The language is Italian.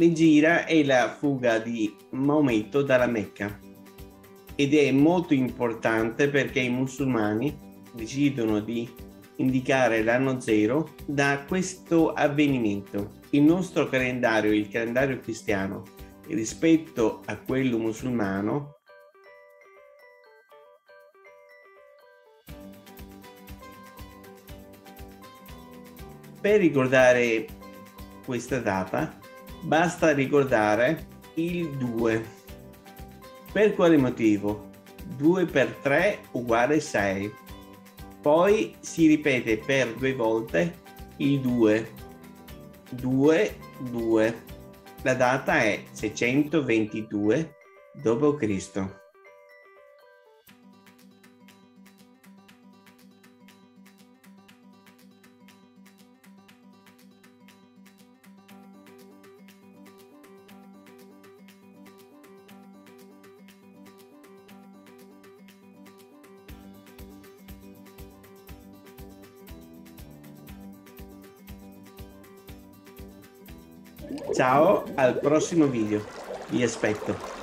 L'Egira è la fuga di Maometto dalla Mecca ed è molto importante perché i musulmani decidono di indicare l'anno zero da questo avvenimento. Il nostro calendario, il calendario cristiano, rispetto a quello musulmano, per ricordare questa data basta ricordare il 2. Per quale motivo? 2 per 3 uguale 6. Poi si ripete per due volte il 2. 2, 2. La data è 622 d.C. Ciao, al prossimo video. Vi aspetto.